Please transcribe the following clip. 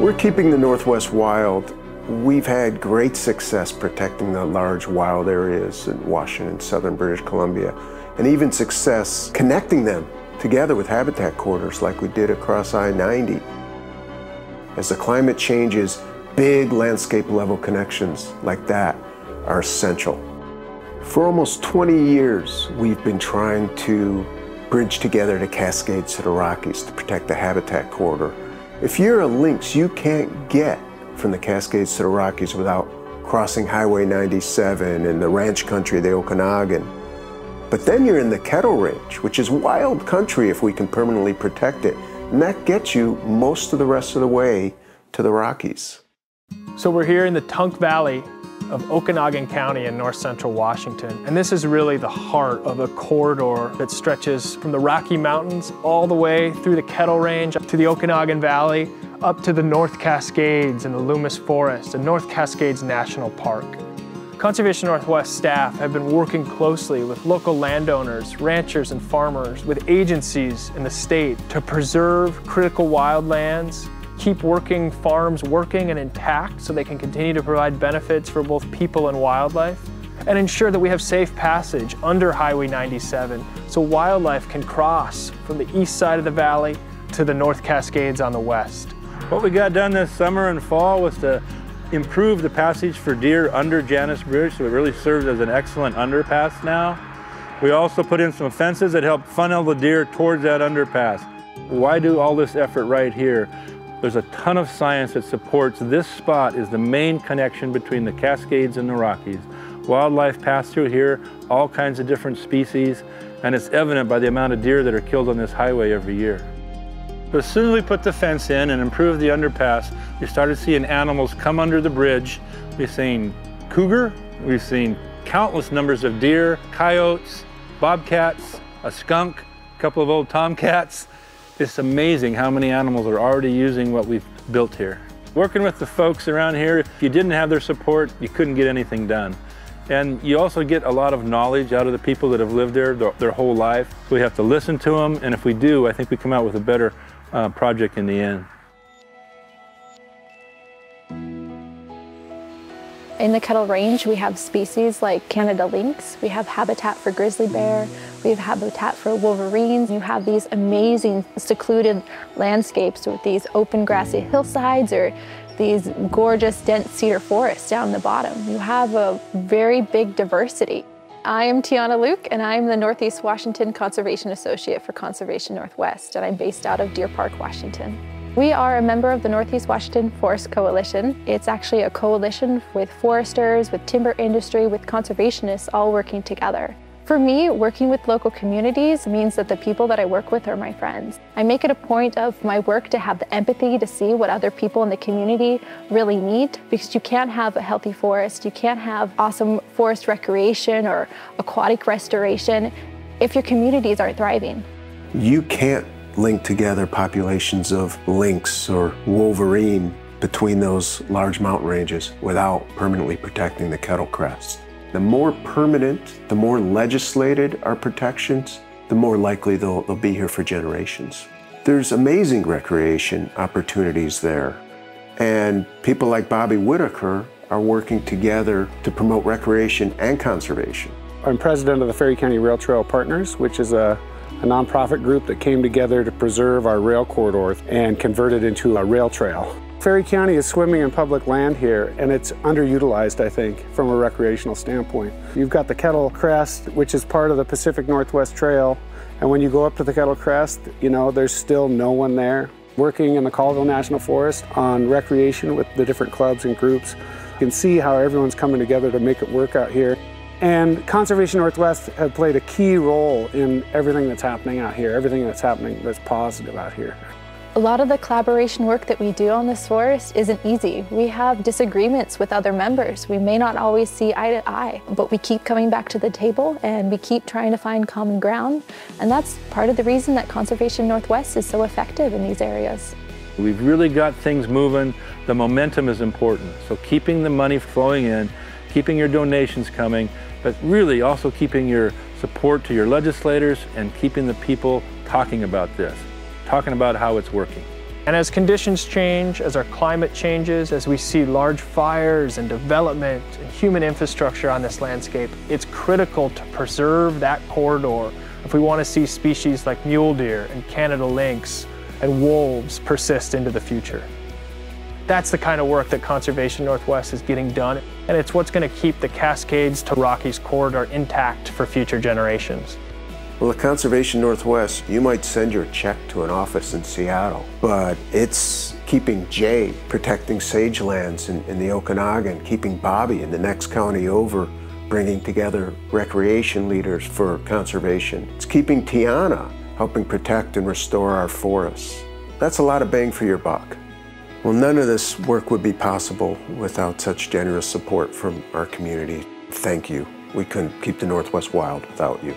We're keeping the Northwest wild. We've had great success protecting the large wild areas in Washington, southern British Columbia, and even success connecting them together with habitat corridors like we did across I-90. As the climate changes, big landscape level connections like that are essential. For almost 20 years, we've been trying to bridge together the Cascades to the Rockies to protect the habitat corridor. If you're a lynx, you can't get from the Cascades to the Rockies without crossing Highway 97 and the ranch country of the Okanogan. But then you're in the Kettle Range, which is wild country if we can permanently protect it. And that gets you most of the rest of the way to the Rockies. So we're here in the Tunk Valley of Okanogan County in north central Washington. And this is really the heart of a corridor that stretches from the Rocky Mountains all the way through the Kettle Range to the Okanogan Valley, up to the North Cascades and the Loomis Forest and North Cascades National Park. Conservation Northwest staff have been working closely with local landowners, ranchers, and farmers, with agencies in the state to preserve critical wildlands, keep working farms working and intact so they can continue to provide benefits for both people and wildlife, and ensure that we have safe passage under Highway 97 so wildlife can cross from the east side of the valley to the North Cascades on the west. What we got done this summer and fall was to improve the passage for deer under Janus Bridge, so it really serves as an excellent underpass now. We also put in some fences that help funnel the deer towards that underpass. Why do all this effort right here? There's a ton of science that supports this spot is the main connection between the Cascades and the Rockies. Wildlife pass through here, all kinds of different species, and it's evident by the amount of deer that are killed on this highway every year. But as soon as we put the fence in and improved the underpass, we started seeing animals come under the bridge. We've seen cougar, we've seen countless numbers of deer, coyotes, bobcats, a skunk, a couple of old tomcats. It's amazing how many animals are already using what we've built here. Working with the folks around here, if you didn't have their support, you couldn't get anything done. And you also get a lot of knowledge out of the people that have lived there their, their whole life. We have to listen to them, and if we do, I think we come out with a better uh, project in the end. In the Kettle Range, we have species like Canada lynx, we have habitat for grizzly bear, we have habitat for wolverines. You have these amazing secluded landscapes with these open grassy hillsides or these gorgeous dense cedar forests down the bottom. You have a very big diversity. I am Tiana Luke, and I'm the Northeast Washington Conservation Associate for Conservation Northwest, and I'm based out of Deer Park, Washington. We are a member of the Northeast Washington Forest Coalition. It's actually a coalition with foresters, with timber industry, with conservationists all working together. For me, working with local communities means that the people that I work with are my friends. I make it a point of my work to have the empathy to see what other people in the community really need because you can't have a healthy forest, you can't have awesome forest recreation or aquatic restoration if your communities aren't thriving. You can't link together populations of lynx or wolverine between those large mountain ranges without permanently protecting the kettle crest. The more permanent, the more legislated our protections, the more likely they'll, they'll be here for generations. There's amazing recreation opportunities there. And people like Bobby Whitaker are working together to promote recreation and conservation. I'm president of the Ferry County Rail Trail Partners, which is a, a nonprofit group that came together to preserve our rail corridor and convert it into a rail trail. Ferry County is swimming in public land here and it's underutilized, I think, from a recreational standpoint. You've got the Kettle Crest, which is part of the Pacific Northwest Trail. And when you go up to the Kettle Crest, you know, there's still no one there. Working in the Colville National Forest on recreation with the different clubs and groups, you can see how everyone's coming together to make it work out here. And Conservation Northwest have played a key role in everything that's happening out here, everything that's happening that's positive out here. A lot of the collaboration work that we do on this forest isn't easy. We have disagreements with other members. We may not always see eye to eye, but we keep coming back to the table and we keep trying to find common ground. And that's part of the reason that Conservation Northwest is so effective in these areas. We've really got things moving. The momentum is important. So keeping the money flowing in, keeping your donations coming, but really also keeping your support to your legislators and keeping the people talking about this talking about how it's working. And as conditions change, as our climate changes, as we see large fires and development and human infrastructure on this landscape, it's critical to preserve that corridor if we want to see species like mule deer and Canada lynx and wolves persist into the future. That's the kind of work that Conservation Northwest is getting done, and it's what's going to keep the Cascades to Rockies corridor intact for future generations. Well, at Conservation Northwest, you might send your check to an office in Seattle, but it's keeping Jay protecting sagelands in, in the Okanogan, keeping Bobby in the next county over, bringing together recreation leaders for conservation. It's keeping Tiana helping protect and restore our forests. That's a lot of bang for your buck. Well, none of this work would be possible without such generous support from our community. Thank you. We couldn't keep the Northwest wild without you.